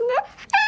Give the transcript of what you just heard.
Ne?